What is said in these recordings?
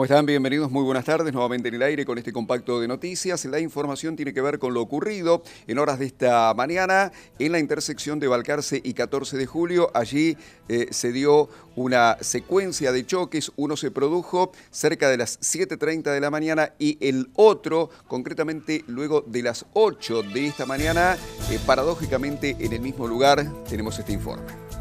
¿Cómo están? Bienvenidos, muy buenas tardes, nuevamente en el aire con este compacto de noticias. La información tiene que ver con lo ocurrido en horas de esta mañana en la intersección de Balcarce y 14 de julio. Allí eh, se dio una secuencia de choques, uno se produjo cerca de las 7.30 de la mañana y el otro, concretamente luego de las 8 de esta mañana, eh, paradójicamente en el mismo lugar, tenemos este informe.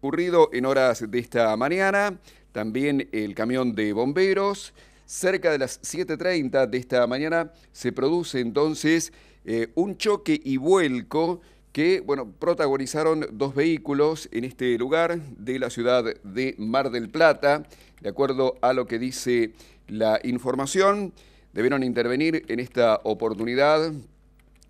Ocurrido en horas de esta mañana, también el camión de bomberos. Cerca de las 7.30 de esta mañana se produce entonces eh, un choque y vuelco que bueno, protagonizaron dos vehículos en este lugar de la ciudad de Mar del Plata. De acuerdo a lo que dice la información, debieron intervenir en esta oportunidad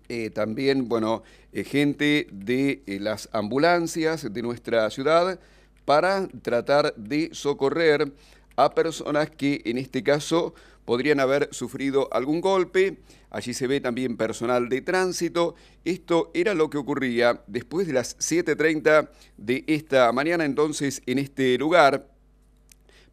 eh, también, bueno, eh, gente de eh, las ambulancias de nuestra ciudad para tratar de socorrer a personas que en este caso podrían haber sufrido algún golpe. Allí se ve también personal de tránsito. Esto era lo que ocurría después de las 7.30 de esta mañana entonces en este lugar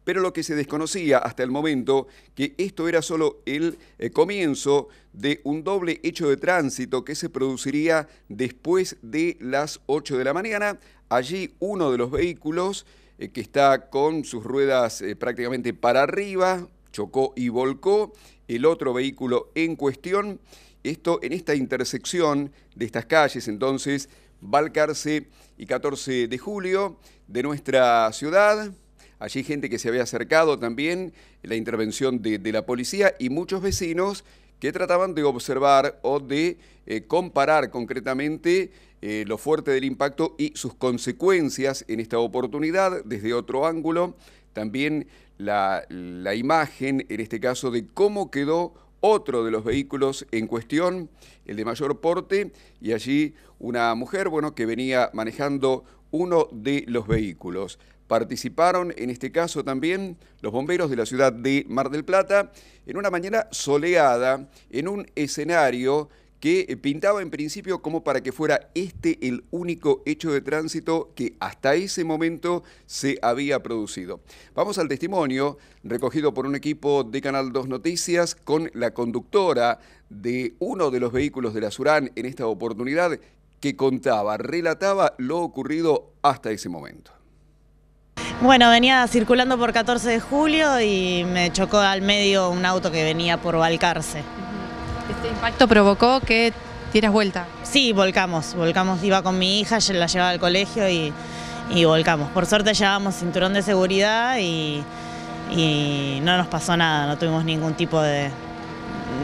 pero lo que se desconocía hasta el momento, que esto era solo el eh, comienzo de un doble hecho de tránsito que se produciría después de las 8 de la mañana. Allí uno de los vehículos eh, que está con sus ruedas eh, prácticamente para arriba, chocó y volcó, el otro vehículo en cuestión. Esto en esta intersección de estas calles, entonces, Valcarce y 14 de julio de nuestra ciudad. Allí gente que se había acercado también, la intervención de, la policía y muchos vecinos que trataban de observar o de eh, comparar concretamente eh, lo fuerte del impacto y sus consecuencias en esta oportunidad desde otro ángulo. También la, la imagen, en este caso, de cómo quedó otro de los vehículos en cuestión, el de mayor porte, y allí una mujer, bueno, que venía manejando uno de los vehículos. Participaron en este caso también los bomberos de la ciudad de Mar del Plata en una mañana soleada, en un escenario que pintaba en principio como para que fuera este el único hecho de tránsito que hasta ese momento se había producido. Vamos al testimonio recogido por un equipo de Canal 2 Noticias con la conductora de uno de los vehículos de la Surán en esta oportunidad que contaba, relataba lo ocurrido hasta ese momento. Bueno, venía circulando por 14 de julio y me chocó al medio un auto que venía por Valcarce. ¿Este impacto provocó que tienes vuelta? Sí, volcamos, volcamos, iba con mi hija, la llevaba al colegio y, volcamos. Por suerte llevábamos cinturón de seguridad y, no nos pasó nada, no tuvimos ningún tipo de,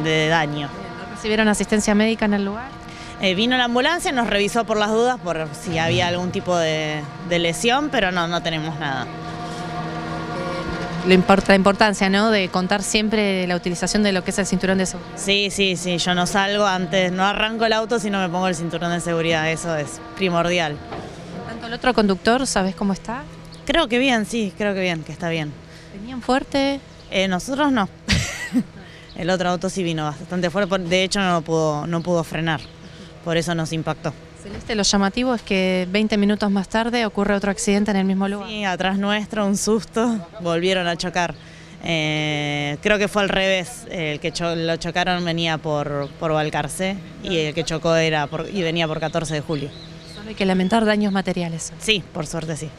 daño. recibieron asistencia médica en el lugar? Eh, vino la ambulancia, nos revisó por las dudas, por si había algún tipo de, lesión, pero no, no tenemos nada. Lo la importancia, ¿no? De contar siempre la utilización de lo que es el cinturón de seguridad. Sí, sí, sí. Yo no salgo antes, no arranco el auto si no me pongo el cinturón de seguridad. Eso es primordial. ¿Tanto el otro conductor, sabes cómo está? Creo que bien, sí, creo que bien, que está bien. ¿Venían fuerte? Eh, nosotros no. el otro auto sí vino bastante fuerte, de hecho no pudo, no pudo frenar por eso nos impactó. Celeste, lo llamativo es que 20 minutos más tarde ocurre otro accidente en el mismo lugar. Sí, atrás nuestro, un susto, volvieron a chocar. Eh, creo que fue al revés, el que lo chocaron venía por, por Valcarce y el que chocó era y venía por 14 de julio. Solo hay que lamentar daños materiales. Sí, por suerte sí.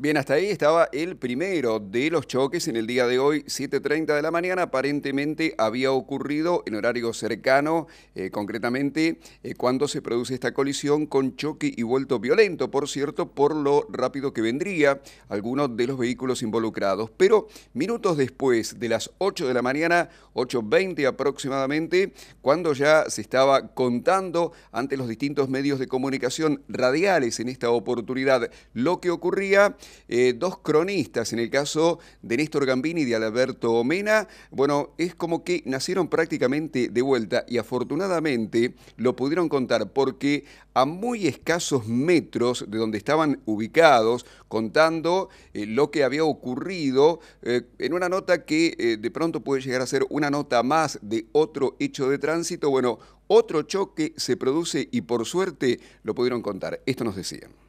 Bien, hasta ahí estaba el primero de los choques en el día de hoy, 7.30 de la mañana. Aparentemente había ocurrido en horario cercano, eh, concretamente eh, cuando se produce esta colisión con choque y vuelto violento, por cierto, por lo rápido que vendría algunos de los vehículos involucrados. Pero minutos después de las 8 de la mañana, 8.20 aproximadamente, cuando ya se estaba contando ante los distintos medios de comunicación radiales en esta oportunidad lo que ocurría, eh, dos cronistas, en el caso de Néstor Gambini y de Alberto Mena, bueno, es como que nacieron prácticamente de vuelta y afortunadamente lo pudieron contar porque a muy escasos metros de donde estaban ubicados, contando eh, lo que había ocurrido eh, en una nota que de pronto puede llegar a ser una nota más de otro hecho de tránsito, bueno, otro choque se produce y por suerte lo pudieron contar. Esto nos decían.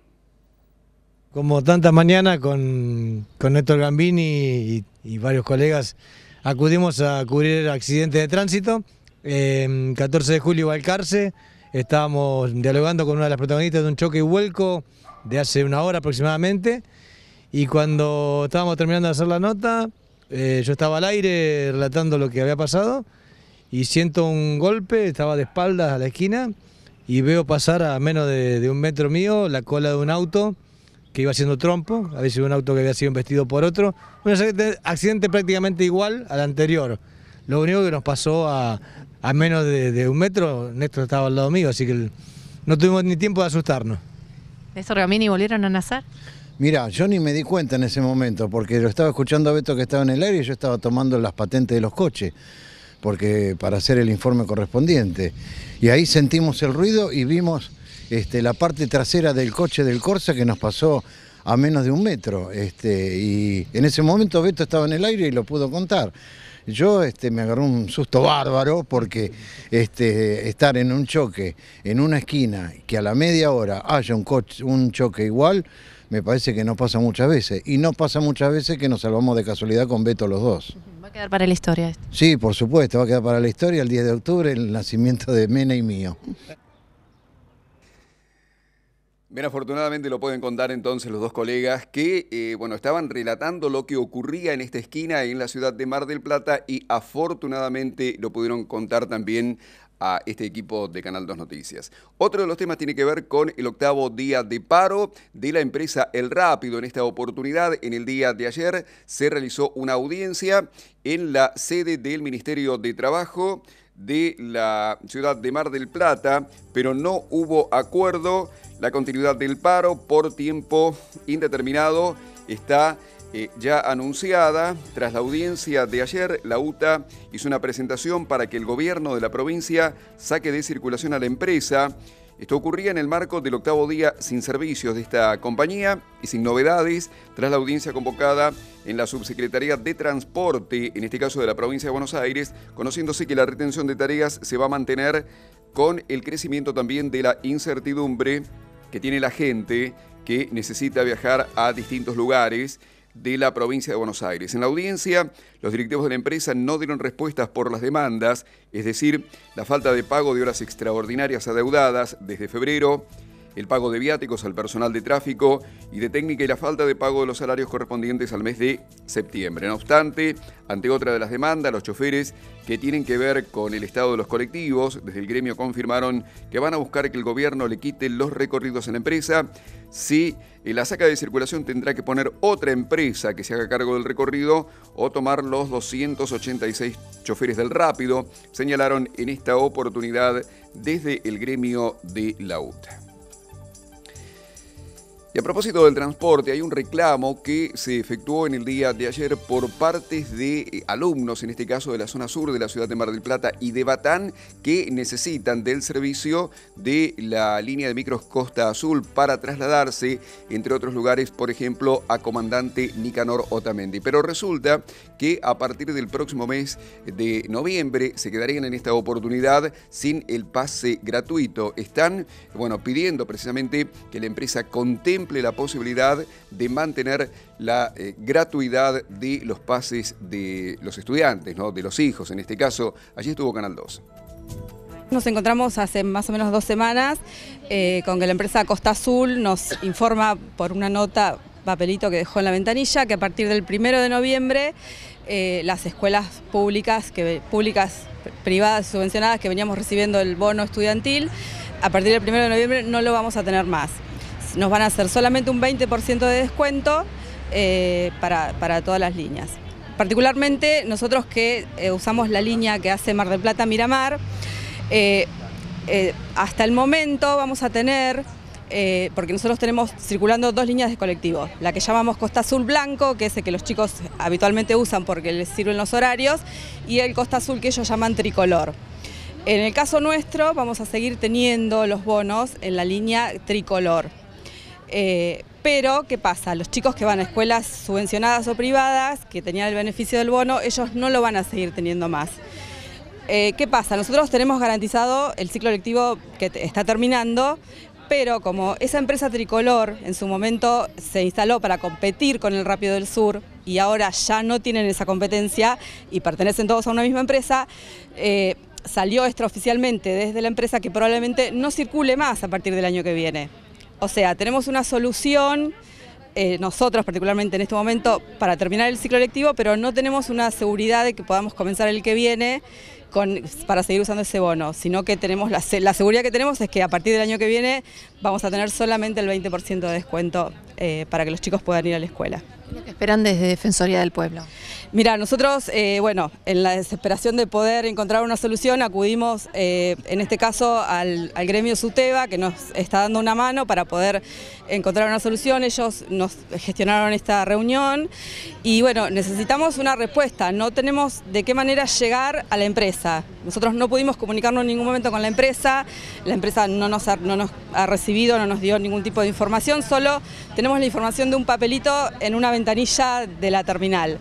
Como tantas mañanas con, con Néstor Gambini y, varios colegas acudimos a cubrir accidentes de tránsito. 14 de julio Valcarce, estábamos dialogando con una de las protagonistas de un choque y vuelco de hace una hora aproximadamente y cuando estábamos terminando de hacer la nota, eh, yo estaba al aire relatando lo que había pasado y siento un golpe, estaba de espaldas a la esquina y veo pasar a menos de, un metro mío la cola de un auto que iba haciendo trompo, a veces un auto que había sido investido por otro, un accidente, prácticamente igual al anterior. Lo único que nos pasó a, menos de, un metro, Néstor estaba al lado mío, así que no tuvimos ni tiempo de asustarnos. ¿Néstor Gamini volvieron a nacer? Mira, yo ni me di cuenta en ese momento, porque lo estaba escuchando a Beto que estaba en el aire y yo estaba tomando las patentes de los coches porque para hacer el informe correspondiente. Y ahí sentimos el ruido y vimos este, la parte trasera del coche del Corsa que nos pasó a menos de un metro. Este, y en ese momento Beto estaba en el aire y lo pudo contar. Yo este, me agarró un susto bárbaro porque este, estar en un choque en una esquina, que a la media hora haya un, coche, un choque igual, me parece que no pasa muchas veces. Y no pasa muchas veces que nos salvamos de casualidad con Beto los dos. Va a quedar para la historia esto. Sí, por supuesto, va a quedar para la historia el 10 de octubre, el nacimiento de Mena y mío. Bien, afortunadamente lo pueden contar entonces los dos colegas que, eh, bueno, estaban relatando lo que ocurría en esta esquina en la ciudad de Mar del Plata y afortunadamente lo pudieron contar también a este equipo de Canal 2 Noticias. Otro de los temas tiene que ver con el octavo día de paro de la empresa El Rápido. En esta oportunidad, en el día de ayer, se realizó una audiencia en la sede del Ministerio de Trabajo de la ciudad de Mar del Plata, pero no hubo acuerdo. La continuidad del paro por tiempo indeterminado está eh, ya anunciada. Tras la audiencia de ayer, la UTA hizo una presentación para que el gobierno de la provincia saque de circulación a la empresa. Esto ocurría en el marco del octavo día sin servicios de esta compañía y sin novedades tras la audiencia convocada en la Subsecretaría de Transporte, en este caso de la provincia de Buenos Aires, conociéndose que la retención de tareas se va a mantener con el crecimiento también de la incertidumbre que tiene la gente que necesita viajar a distintos lugares de la provincia de Buenos Aires. En la audiencia, los directivos de la empresa no dieron respuestas por las demandas, es decir, la falta de pago de horas extraordinarias adeudadas desde febrero, el pago de viáticos al personal de tráfico y de técnica y la falta de pago de los salarios correspondientes al mes de septiembre. No obstante, ante otra de las demandas, los choferes que tienen que ver con el estado de los colectivos, desde el gremio confirmaron que van a buscar que el gobierno le quite los recorridos en la empresa. Si la saca de circulación tendrá que poner otra empresa que se haga cargo del recorrido o tomar los 286 choferes del rápido, señalaron en esta oportunidad desde el gremio de la UTA. Y a propósito del transporte, hay un reclamo que se efectuó en el día de ayer por partes de eh, alumnos, en este caso de la zona sur de la ciudad de Mar del Plata y de Batán, que necesitan del servicio de la línea de micros Costa Azul para trasladarse, entre otros lugares, por ejemplo, a Comandante Nicanor Otamendi. Pero resulta que a partir del próximo mes de noviembre se quedarían en esta oportunidad sin el pase gratuito. Están, bueno, pidiendo precisamente que la empresa contemple la posibilidad de mantener la eh, gratuidad de los pases de los estudiantes, ¿no? de los hijos en este caso. Allí estuvo Canal 2. Nos encontramos hace más o menos dos semanas eh, con que la empresa Costa Azul nos informa por una nota, papelito que dejó en la ventanilla, que a partir del primero de noviembre eh, las escuelas públicas, que, públicas, privadas, subvencionadas que veníamos recibiendo el bono estudiantil, a partir del primero de noviembre no lo vamos a tener más nos van a hacer solamente un 20% de descuento eh, para, todas las líneas. Particularmente nosotros que eh, usamos la línea que hace Mar del Plata-Miramar, eh, hasta el momento vamos a tener porque nosotros tenemos circulando dos líneas de colectivo, la que llamamos Costa Azul Blanco, que es el que los chicos habitualmente usan porque les sirven los horarios, y el Costa Azul que ellos llaman tricolor. En el caso nuestro vamos a seguir teniendo los bonos en la línea tricolor. Eh, pero, ¿qué pasa? Los chicos que van a escuelas subvencionadas o privadas, que tenían el beneficio del bono, ellos no lo van a seguir teniendo más. Eh, ¿Qué pasa? Nosotros tenemos garantizado el ciclo lectivo que está terminando, pero como esa empresa tricolor en su momento se instaló para competir con el Rápido del Sur y ahora ya no tienen esa competencia y pertenecen todos a una misma empresa, eh, salió extraoficialmente desde la empresa que probablemente no circule más a partir del año que viene. O sea, tenemos una solución, eh, nosotros particularmente en este momento, para terminar el ciclo lectivo, pero no tenemos una seguridad de que podamos comenzar el que viene para seguir usando ese bono, sino que tenemos la, seguridad que tenemos es que a partir del año que viene vamos a tener solamente el 20% de descuento eh, para que los chicos puedan ir a la escuela. ¿Qué esperan desde Defensoría del Pueblo? Mira, nosotros, eh, bueno, en la desesperación de poder encontrar una solución, acudimos eh, en este caso al, gremio SUTEBA, que nos está dando una mano para poder encontrar una solución. Ellos nos gestionaron esta reunión y bueno, necesitamos una respuesta. No tenemos de qué manera llegar a la empresa. Nosotros no pudimos comunicarnos en ningún momento con la empresa, la empresa no nos no nos ha recibido, no nos dio ningún tipo de información, solo tenemos la información de un papelito en una ventanilla de la terminal.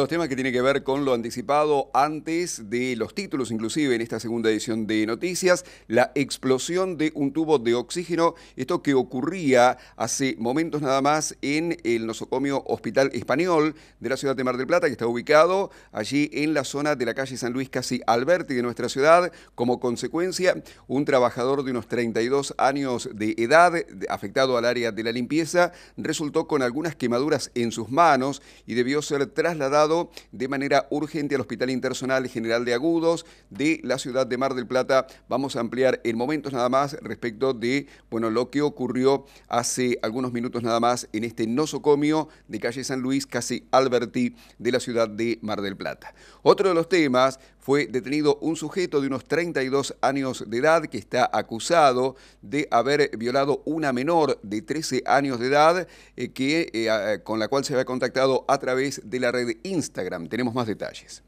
Los temas que tienen que ver con lo anticipado antes de los títulos, inclusive en esta segunda edición de Noticias, la explosión de un tubo de oxígeno, esto que ocurría hace momentos nada más en el nosocomio Hospital Español de la ciudad de Mar del Plata, que está ubicado allí en la zona de la calle San Luis, casi Alberti de nuestra ciudad. Como consecuencia, un trabajador de unos 32 años de edad, afectado al área de la limpieza, resultó con algunas quemaduras en sus manos y debió ser trasladado de manera urgente al Hospital Internacional General de Agudos de la ciudad de Mar del Plata. Vamos a ampliar en momentos nada más respecto de bueno, lo que ocurrió hace algunos minutos nada más en este nosocomio de calle San Luis, casi Alberti, de la ciudad de Mar del Plata. Otro de los temas fue detenido un sujeto de unos 32 años de edad que está acusado de haber violado una menor de 13 años de edad eh, que, eh, con la cual se había contactado a través de la red Instagram. Tenemos más detalles.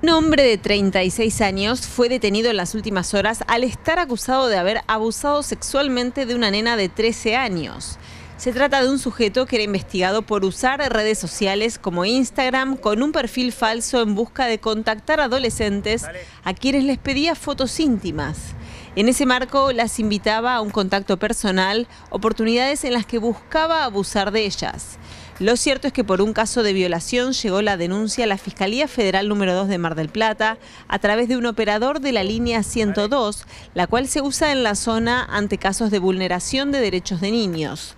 Un hombre de 36 años fue detenido en las últimas horas al estar acusado de haber abusado sexualmente de una nena de 13 años. Se trata de un sujeto que era investigado por usar redes sociales como Instagram con un perfil falso en busca de contactar adolescentes a quienes les pedía fotos íntimas. En ese marco las invitaba a un contacto personal, oportunidades en las que buscaba abusar de ellas. Lo cierto es que por un caso de violación llegó la denuncia a la Fiscalía Federal número 2 de Mar del Plata a través de un operador de la línea 102, la cual se usa en la zona ante casos de vulneración de derechos de niños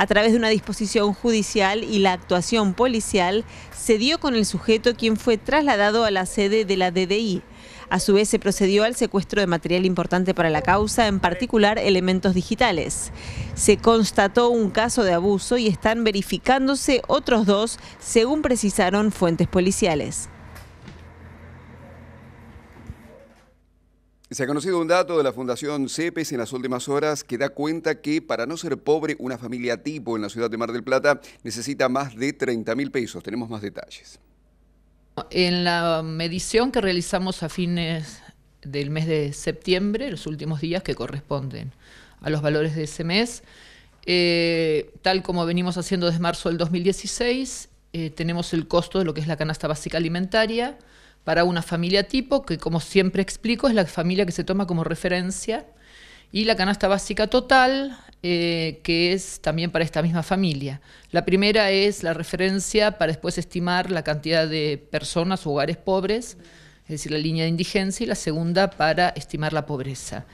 a través de una disposición judicial y la actuación policial, se dio con el sujeto quien fue trasladado a la sede de la DDI. A su vez se procedió al secuestro de material importante para la causa, en particular elementos digitales. Se constató un caso de abuso y están verificándose otros dos, según precisaron fuentes policiales. Se ha conocido un dato de la Fundación CEPES en las últimas horas que da cuenta que para no ser pobre, una familia tipo en la ciudad de Mar del Plata necesita más de 30 mil pesos. Tenemos más detalles. En la medición que realizamos a fines del mes de septiembre, los últimos días que corresponden a los valores de ese mes, eh, tal como venimos haciendo desde marzo del 2016, eh, tenemos el costo de lo que es la canasta básica alimentaria, para una familia tipo, que como siempre explico, es la familia que se toma como referencia, y la canasta básica total, eh, que es también para esta misma familia. La primera es la referencia para después estimar la cantidad de personas o hogares pobres, es decir, la línea de indigencia, y la segunda para estimar la pobreza.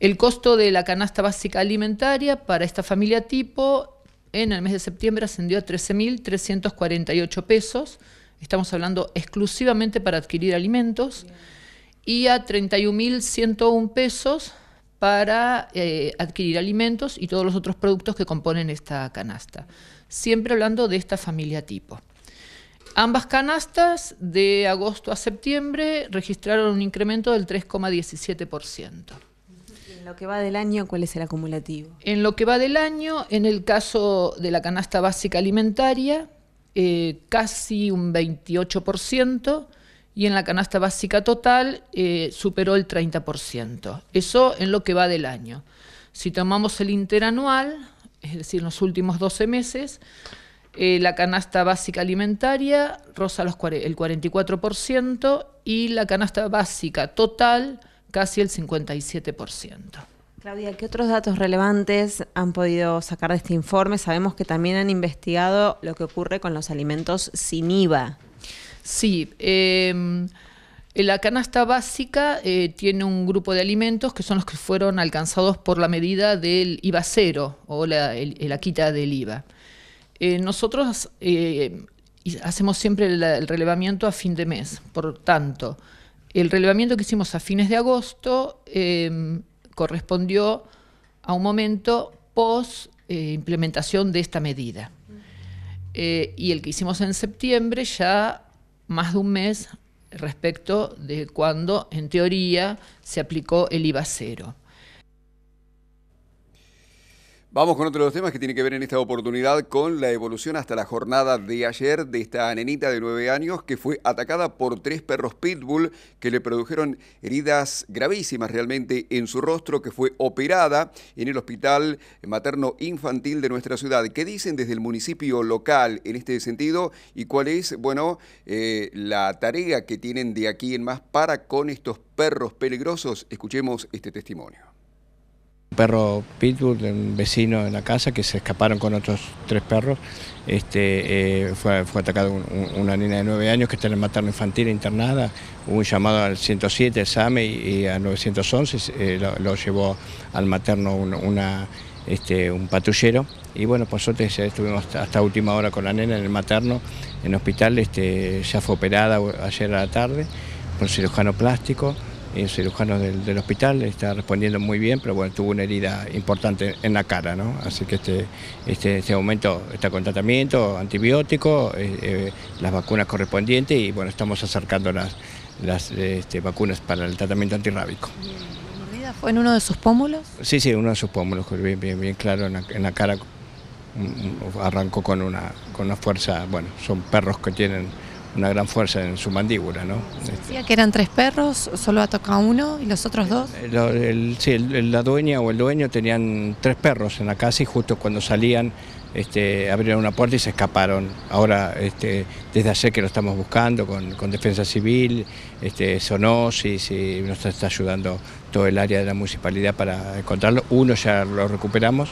El costo de la canasta básica alimentaria para esta familia tipo en el mes de septiembre ascendió a 13.348 pesos, estamos hablando exclusivamente para adquirir alimentos, y a 31.101 pesos para eh, adquirir alimentos y todos los otros productos que componen esta canasta. Siempre hablando de esta familia tipo. Ambas canastas de agosto a septiembre registraron un incremento del 3,17%. En lo que va del año, ¿cuál es el acumulativo? En lo que va del año, en el caso de la canasta básica alimentaria, eh, casi un 28%, y en la canasta básica total eh, superó el 30%. Eso en lo que va del año. Si tomamos el interanual, es decir, los últimos 12 meses, eh, la canasta básica alimentaria roza el 44% y la canasta básica total casi el 57%. Claudia, ¿qué otros datos relevantes han podido sacar de este informe? Sabemos que también han investigado lo que ocurre con los alimentos sin IVA. Sí, em, la canasta básica eh, tiene un grupo de alimentos que son los que fueron alcanzados por la medida del IVA cero o la, quita del IVA. Eh, nosotros eh, hacemos siempre el, relevamiento a fin de mes, por tanto, el relevamiento que hicimos a fines de agosto em, correspondió a un momento post implementación de esta medida. y el que hicimos en septiembre ya más de un mes respecto de cuando, en teoría, se aplicó el IVA cero. Vamos con otro de los temas que tiene que ver en esta oportunidad con la evolución hasta la jornada de ayer de esta nenita de nueve años que fue atacada por tres perros pitbull que le produjeron heridas gravísimas realmente en su rostro, que fue operada en el hospital materno infantil de nuestra ciudad. ¿Qué dicen desde el municipio local en este sentido y cuál es, bueno, eh, la tarea que tienen de aquí en más para con estos perros peligrosos? Escuchemos este testimonio perro pitbull de un vecino en la casa que se escaparon con otros tres perros. Este, eh, fue, fue atacado una niña de nueve años que está en el materno infantil internada. Hubo un llamado al 107, el SAME, y, a 911 eh, lo, llevó al materno una, este, un patrullero. Y bueno, por suerte estuvimos hasta, última hora con la nena en el materno, en el hospital. Este, ya fue operada ayer a la tarde por cirujano plástico el cirujano del, hospital, está respondiendo muy bien, pero bueno, tuvo una herida importante en la cara, ¿no? Así que este, este, este momento está con tratamiento, antibiótico, eh, eh, las vacunas correspondientes y bueno, estamos acercando las, las este, vacunas para el tratamiento antirrábico. ¿La mordida fue en uno de sus pómulos? Sí, sí, uno de sus pómulos, bien, bien, bien claro en la, en la cara, arrancó con una, con una fuerza, bueno, son perros que tienen una gran fuerza en su mandíbula. ¿no? Decía que eran tres perros, solo ha tocado uno y los otros dos. sí, la dueña o el dueño tenían tres perros en la casa y justo cuando salían este, abrieron una puerta y se escaparon. Ahora, este, desde ayer que lo estamos buscando con, Defensa Civil, este, Sonosis y nos está ayudando todo el área de la municipalidad para encontrarlo. Uno ya lo recuperamos,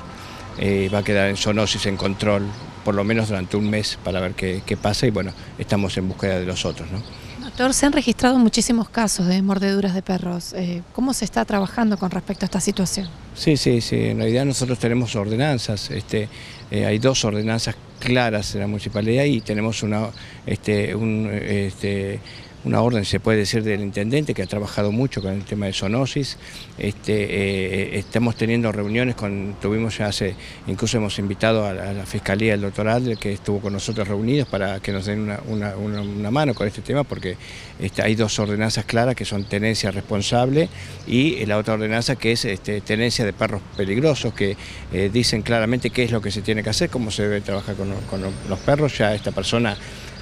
eh, va a quedar en Sonosis en control por lo menos durante un mes para ver qué, pasa y bueno, estamos en búsqueda de los otros. ¿no? Doctor, se han registrado muchísimos casos de mordeduras de perros. Eh, ¿Cómo se está trabajando con respecto a esta situación? Sí, sí, sí. En realidad nosotros tenemos ordenanzas. Este, eh, hay dos ordenanzas claras en la municipalidad y tenemos una, este, un, este, una orden, se puede decir, del intendente que ha trabajado mucho con el tema de zoonosis. Este, eh, estamos teniendo reuniones con, tuvimos ya hace, incluso hemos invitado a, la Fiscalía del Doctoral que estuvo con nosotros reunidos para que nos den una, mano con este tema porque este, hay dos ordenanzas claras que son tenencia responsable y la otra ordenanza que es este, tenencia de perros peligrosos que eh, dicen claramente qué es lo que se tiene que hacer, cómo se debe trabajar con, con los perros. Ya esta persona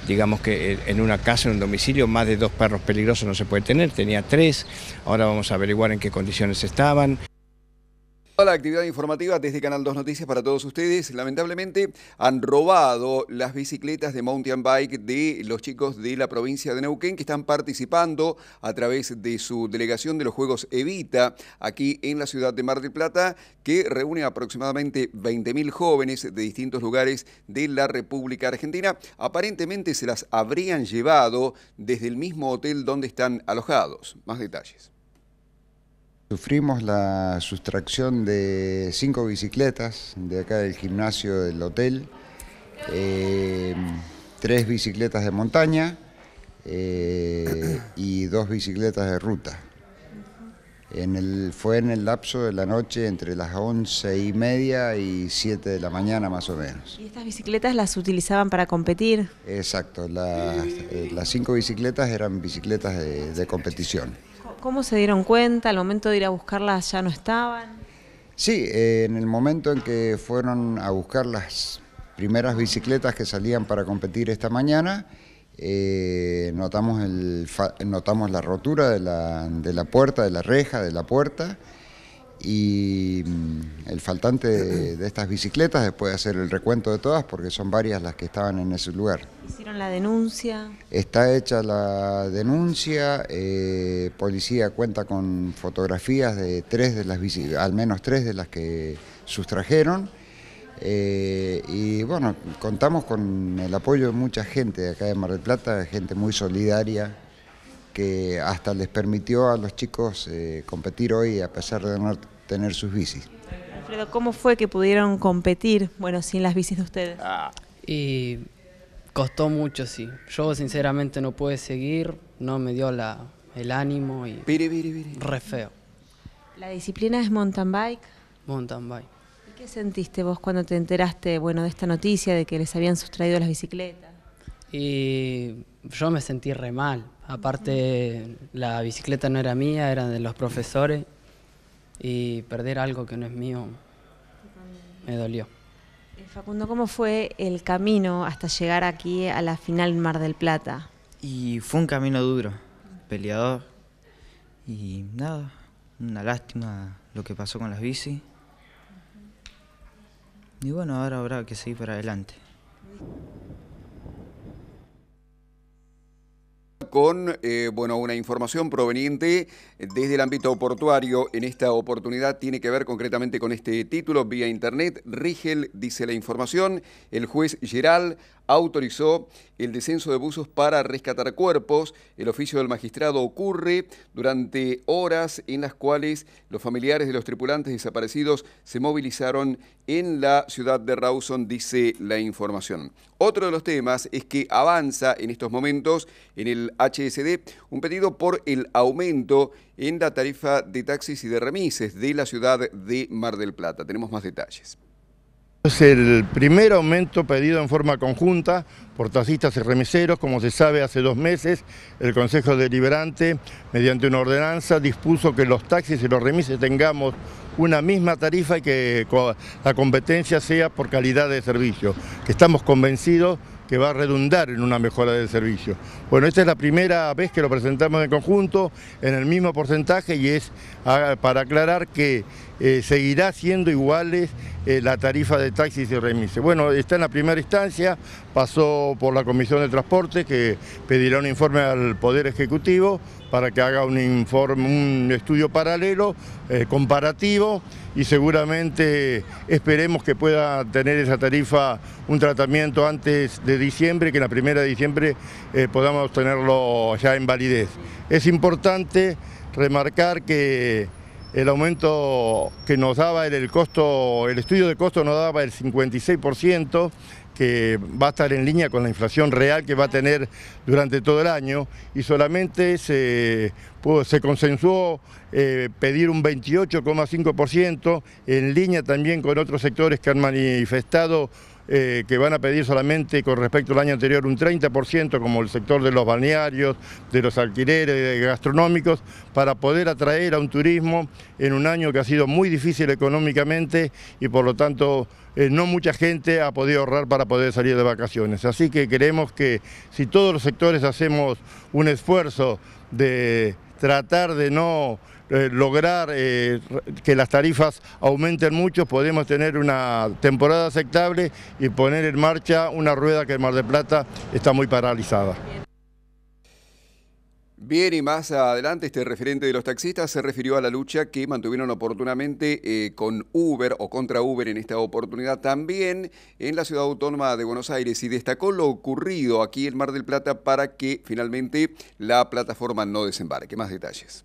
digamos que eh, en una casa, en un domicilio, más de dos perros peligrosos no se puede tener, tenía tres, ahora vamos a averiguar en qué condiciones estaban. La actividad informativa desde Canal 2 Noticias para todos ustedes. Lamentablemente han robado las bicicletas de mountain bike de los chicos de la provincia de Neuquén que están participando a través de su delegación de los Juegos Evita aquí en la ciudad de Mar del Plata que reúne aproximadamente 20.000 jóvenes de distintos lugares de la República Argentina. Aparentemente se las habrían llevado desde el mismo hotel donde están alojados. Más detalles. Sufrimos la sustracción de cinco bicicletas de acá del gimnasio del hotel, eh, tres bicicletas de montaña eh, y dos bicicletas de ruta. En el, fue en el lapso de la noche entre las once y media y 7 de la mañana más o menos. ¿Y estas bicicletas las utilizaban para competir? Exacto, las, eh, las cinco bicicletas eran bicicletas de, de competición. ¿Cómo se dieron cuenta? ¿Al momento de ir a buscarlas ya no estaban? Sí, eh, en el momento en que fueron a buscar las primeras bicicletas que salían para competir esta mañana, eh, notamos, el, notamos la rotura de la, de la puerta, de la reja de la puerta, y mm, el faltante de, estas bicicletas, después de hacer el recuento de todas, porque son varias las que estaban en ese lugar. ¿Hicieron la denuncia? Está hecha la denuncia, eh, policía cuenta con fotografías de tres de las al menos tres de las que sustrajeron. Eh, y bueno, contamos con el apoyo de mucha gente de acá de Mar del Plata, gente muy solidaria, que hasta les permitió a los chicos eh, competir hoy a pesar de no tener sus bicis. Alfredo, ¿cómo fue que pudieron competir, bueno, sin las bicis de ustedes? Ah. Y costó mucho, sí. Yo sinceramente no pude seguir, no me dio la, el ánimo y re feo. ¿La disciplina es mountain bike? Mountain bike. ¿Y qué sentiste vos cuando te enteraste, bueno, de esta noticia de que les habían sustraído las bicicletas? Y yo me sentí re mal. Aparte, la bicicleta no era mía, era de los profesores. Y perder algo que no es mío me dolió. Eh, Facundo, ¿cómo fue el camino hasta llegar aquí a la final Mar del Plata? Y fue un camino duro, peleador. Y nada, una lástima lo que pasó con las bicis. Y bueno, ahora habrá que seguir para adelante. Con eh, bueno, una información proveniente desde el ámbito portuario. En esta oportunidad tiene que ver concretamente con este título vía internet. Rigel dice la información. El juez Geral autorizó el descenso de buzos para rescatar cuerpos. El oficio del magistrado ocurre durante horas en las cuales los familiares de los tripulantes desaparecidos se movilizaron en la ciudad de Rawson, dice la información. Otro de los temas es que avanza en estos momentos en el HSD un pedido por el aumento en la tarifa de taxis y de remises de la ciudad de Mar del Plata. Tenemos más detalles. Es el primer aumento pedido en forma conjunta por taxistas y remiseros. Como se sabe, hace dos meses el Consejo Deliberante, mediante una ordenanza, dispuso que los taxis y los remises tengamos una misma tarifa y que la competencia sea por calidad de servicio, que estamos convencidos que va a redundar en una mejora del servicio. Bueno, esta es la primera vez que lo presentamos en conjunto, en el mismo porcentaje, y es ah, para aclarar que eh, seguirá siendo iguales eh, la tarifa de taxis y remises. Bueno, está en la primera instancia, pasó por la Comisión de Transporte, que pedirá un informe al Poder Ejecutivo para que haga un informe, un estudio paralelo, eh, comparativo, y seguramente esperemos que pueda tener esa tarifa un tratamiento antes de diciembre, que en la primera de diciembre eh, podamos tenerlo ya en validez. Es importante remarcar que el aumento que nos daba el, costo, el estudio de costo nos daba el 56%, que va a estar en línea con la inflación real que va a tener durante todo el año y solamente se, se consensuó eh, pedir un 28,5% en línea también con otros sectores que han manifestado eh, que van a pedir solamente con respecto al año anterior un 30%, como el sector de los balnearios, de los alquileres gastronómicos, para poder atraer a un turismo en un año que ha sido muy difícil económicamente y por lo tanto eh, no mucha gente ha podido ahorrar para poder salir de vacaciones. Así que queremos que si todos los sectores hacemos un esfuerzo de tratar de no eh, lograr eh, que las tarifas aumenten mucho, podemos tener una temporada aceptable y poner en marcha una rueda que en Mar del Plata está muy paralizada. Bien, y más adelante este referente de los taxistas se refirió a la lucha que mantuvieron oportunamente eh, con Uber o contra Uber en esta oportunidad también en la ciudad autónoma de Buenos Aires y destacó lo ocurrido aquí en Mar del Plata para que finalmente la plataforma no desembarque. Más detalles.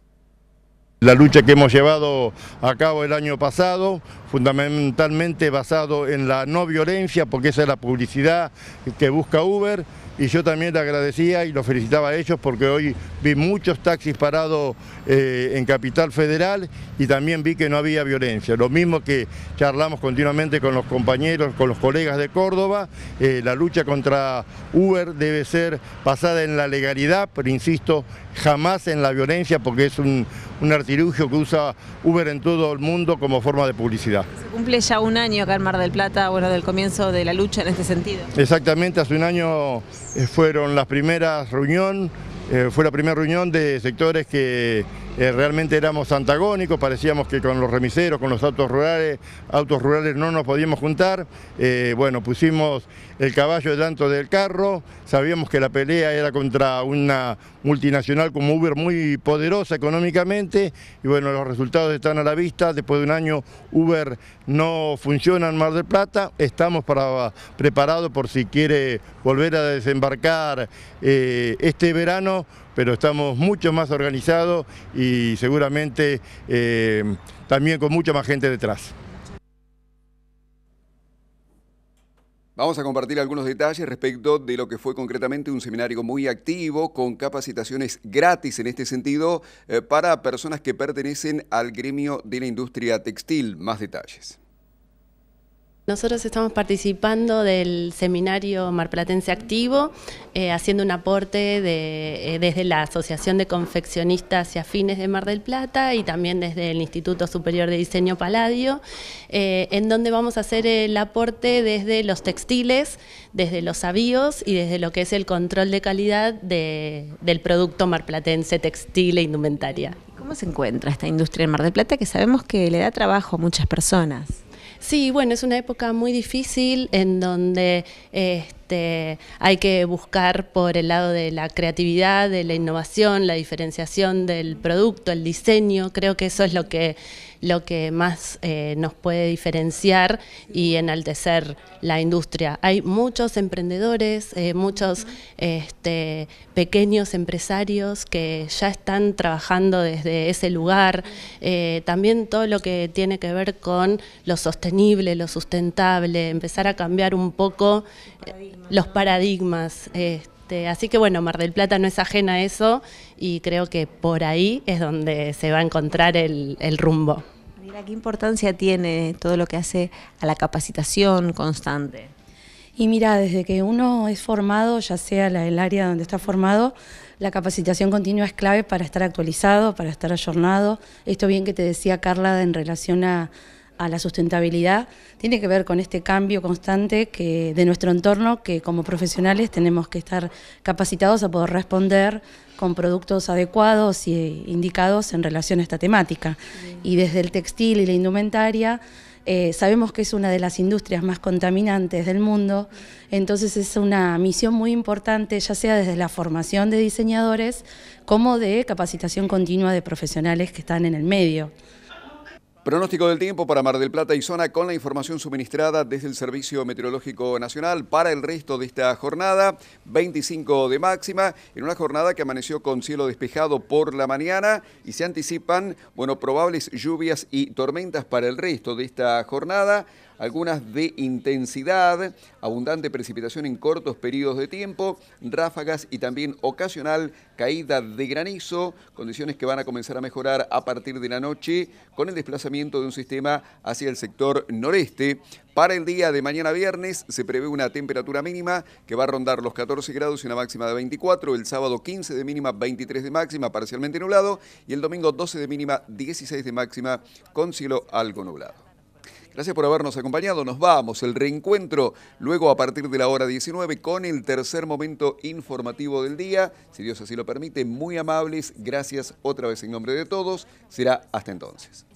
La lucha que hemos llevado a cabo el año pasado, fundamentalmente basado en la no violencia, porque esa es la publicidad que busca Uber, y yo también le agradecía y los felicitaba a ellos porque hoy vi muchos taxis parados eh, en Capital Federal y también vi que no había violencia. Lo mismo que charlamos continuamente con los compañeros, con los colegas de Córdoba, eh, la lucha contra Uber debe ser basada en la legalidad, pero insisto, jamás en la violencia porque es un, un artilugio que usa Uber en todo el mundo como forma de publicidad. Se cumple ya un año acá en Mar del Plata, bueno, del comienzo de la lucha en este sentido. Exactamente, hace un año eh, fueron las primeras reuniones, eh, fue la primera reunión de sectores que eh, realmente éramos antagónicos, parecíamos que con los remiseros, con los autos rurales, autos rurales no nos podíamos juntar. Eh, bueno, pusimos el caballo delante del carro, sabíamos que la pelea era contra una multinacional como Uber muy poderosa económicamente y bueno, los resultados están a la vista. Después de un año Uber no funciona en Mar del Plata, estamos para, preparados por si quiere volver a desembarcar eh, este verano pero estamos mucho más organizados y seguramente eh, también con mucha más gente detrás. Vamos a compartir algunos detalles respecto de lo que fue concretamente un seminario muy activo con capacitaciones gratis en este sentido eh, para personas que pertenecen al gremio de la industria textil. Más detalles. Nosotros estamos participando del seminario Marplatense Activo, eh, haciendo un aporte de, eh, desde la Asociación de Confeccionistas y Afines de Mar del Plata y también desde el Instituto Superior de Diseño Paladio, eh, en donde vamos a hacer el aporte desde los textiles, desde los avíos y desde lo que es el control de calidad de, del producto marplatense textil e indumentaria. ¿Cómo se encuentra esta industria en Mar del Plata que sabemos que le da trabajo a muchas personas? Sí, bueno, es una época muy difícil en donde este, hay que buscar por el lado de la creatividad, de la innovación, la diferenciación del producto, el diseño. Creo que eso es lo que lo que más eh, nos puede diferenciar y enaltecer la industria. Hay muchos emprendedores, eh, muchos este, pequeños empresarios que ya están trabajando desde ese lugar. Eh, también todo lo que tiene que ver con lo sostenible, lo sustentable, empezar a cambiar un poco los paradigmas. Este, así que bueno, Mar del Plata no es ajena a eso y creo que por ahí es donde se va a encontrar el, el rumbo. Mira, ¿qué importancia tiene todo lo que hace a la capacitación constante? Y mira, desde que uno es formado, ya sea el área donde está formado, la capacitación continua es clave para estar actualizado, para estar ayornado. Esto bien que te decía Carla en relación a a la sustentabilidad tiene que ver con este cambio constante que, de nuestro entorno que como profesionales tenemos que estar capacitados a poder responder con productos adecuados y indicados en relación a esta temática. Y desde el textil y la indumentaria eh, sabemos que es una de las industrias más contaminantes del mundo, entonces es una misión muy importante, ya sea desde la formación de diseñadores como de capacitación continua de profesionales que están en el medio. Pronóstico del tiempo para Mar del Plata y zona con la información suministrada desde el Servicio Meteorológico Nacional para el resto de esta jornada, 25 de máxima, en una jornada que amaneció con cielo despejado por la mañana y se anticipan, bueno, probables lluvias y tormentas para el resto de esta jornada algunas de intensidad, abundante precipitación en cortos periodos de tiempo, ráfagas y también ocasional caída de granizo, condiciones que van a comenzar a mejorar a partir de la noche con el desplazamiento de un sistema hacia el sector noreste. Para el día de mañana viernes se prevé una temperatura mínima que va a rondar los 14 grados y una máxima de 24, el sábado 15 de mínima, 23 de máxima, parcialmente nublado, y el domingo 12 de mínima, 16 de máxima, con cielo algo nublado. Gracias por habernos acompañado. Nos vamos. El reencuentro luego a partir de la hora 19 con el tercer momento informativo del día. Si Dios así lo permite, muy amables. Gracias otra vez en nombre de todos. Será hasta entonces.